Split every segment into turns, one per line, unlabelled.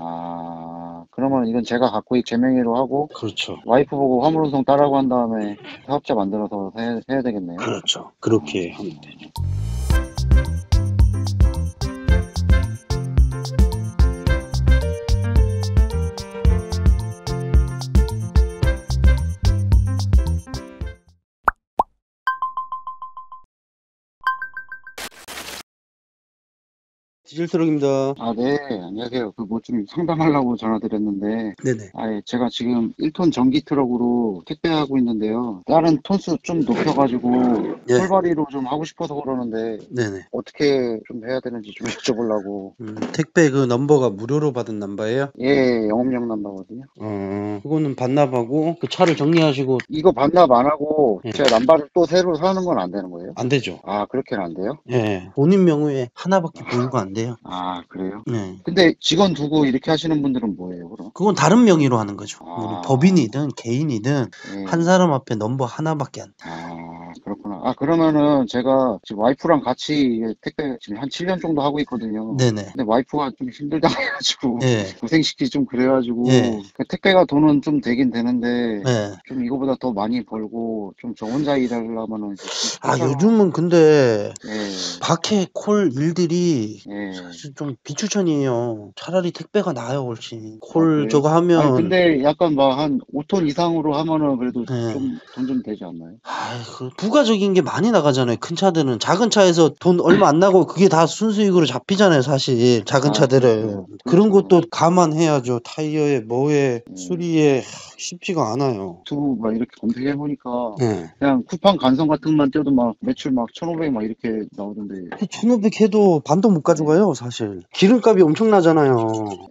아, 그러면 이건 제가 갖고 있 제명의로 하고
그렇죠.
와이프 보고 화물 운송 따라고 한 다음에 사업자 만들어서 해, 해야 되겠네요.
그렇죠. 그렇게 하면 되죠. 디젤 트럭입니다.
아, 네, 안녕하세요. 그 뭐 좀 상담하려고 전화드렸는데,
네네.
아, 예, 제가 지금 1톤 전기 트럭으로 택배하고 있는데요. 다른 톤수 좀 높여가지고
예.
콜바리로 좀 하고 싶어서 그러는데
네네.
어떻게 좀 해야 되는지 좀 여쭤보려고.
음, 택배 그 넘버가 무료로 받은 넘버예요?
예, 영업용 남바거든요.
어, 그거는 반납하고 그 차를 정리하시고
이거 반납 안 하고
예.
제가 남바를 또 새로 사는 건 안 되는 거예요?
안 되죠.
아, 그렇게는 안 돼요?
예. 본인 명의에 하나밖에 보유가 안 돼요.
아, 그래요?
네.
근데 직원 두고 이렇게 하시는 분들은 뭐예요, 그럼?
그건 다른 명의로 하는 거죠.
아.
뭐 법인이든 개인이든
예.
한 사람 앞에 넘버 하나밖에 안 돼.
아. 아, 그러면은 제가 지금 와이프랑 같이 택배 지금 한 7년 정도 하고 있거든요.
네네.
근데 와이프가 좀 힘들다 해가지고
예.
고생시키기 좀 그래가지고
예.
그 택배가 돈은 좀 되긴 되는데
예.
좀 이거보다 더 많이 벌고 좀 저 혼자 일하려면은
아,
그렇잖아.
요즘은 근데
예.
밖에 콜 일들이
예.
사실 좀 비추천이에요. 차라리 택배가 나아요, 훨씬. 콜
그래요?
저거 하면.
아니, 근데 약간 막 한 5톤 이상으로 하면은 그래도
네.
좀돈 좀 되지 않나요?
아이, 그 부가적인 게 많이 나가잖아요. 큰 차들은 작은 차에서 돈 얼마 안 나고 그게 다 순수익으로 잡히잖아요. 사실 작은
아,
차들은
그렇죠.
그런
그렇죠.
것도 감안해야죠. 타이어에 뭐에
음.
수리에 하, 쉽지가 않아요.
유튜브 막 이렇게 검색해 보니까
네.
그냥 쿠팡 간성 같은 것만 떼도 막 매출 막 1,500 막 이렇게 나오던데.
1500 해도 반도 못 가져가요, 사실. 기름값이 엄청나잖아요.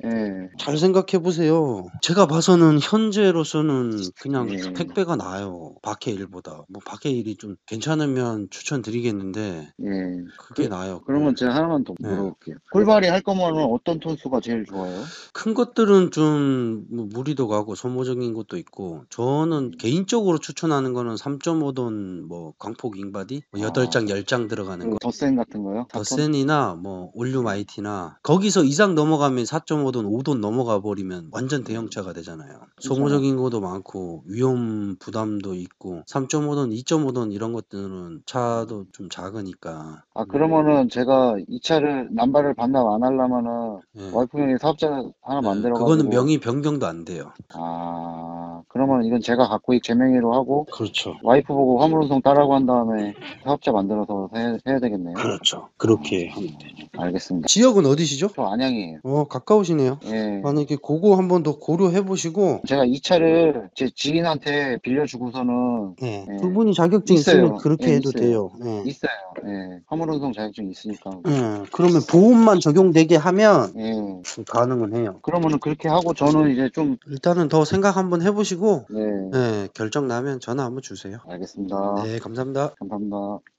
예.
잘 생각해 보세요. 제가 봐서는 현재로서는 그냥
예.
택배가 나아요. 밖에 일보다. 뭐 밖에 일이 좀 괜찮으면 추천드리겠는데
예.
그게 나아요.
그러면 제가 하나만 더
네.
물어볼게요. 꿀발이 할 거면은 어떤 톤수가 제일 좋아요?
큰 것들은 좀뭐 무리도 가고 소모적인 것도 있고 저는 개인적으로 추천하는 거는 3.5돈 뭐 광폭 잉바디 뭐
아.
8장 10장 들어가는 거
더센 같은 거요?
더센이나 뭐 올륨 IT나 거기서 이상 넘어가면 4.5돈 5돈 넘어가 버리면 완전 대형차가 되잖아요. 소모적인 것도 많고 위험 부담도 있고 3.5돈 2.5돈 이런 것들은 차도 좀 작으니까
아 그러면은 제가 이 차를 남발을 반납 안 하려면은
예.
와이프 형이 사업자 하나
네,
만들어
그거는
가지고
명의 변경도 안 돼요.
아 그러면 이건 제가 갖고 있 제명의로 하고
그렇죠.
와이프 보고 화물운송 따라고 한 다음에 사업자 만들어서 해, 해야 되겠네요.
그렇죠. 그렇게 하면 되죠.
알겠습니다.
지역은 어디시죠?
저 안양이에요.
어, 가까우시네요.
예.
만약에 그거 한 번 더 고려해 보시고
제가 이 차를 제 지인한테 빌려주고서는
네.
네.
두 분이 자격증
있어요.
있으면 그렇게
네,
해도
있어요.
돼요. 네.
있어요. 예. 화물운송 자격증 있으니까.
네. 그러면 보험만 적용되게 하면
예.
가능은 해요.
그러면은 그렇게 하고 저는 이제 좀
일단은 더 생각 한번 해보 시고
네.
네, 결정 나면 전화 한번 주세요.
알겠습니다.
네, 감사합니다.
감사합니다.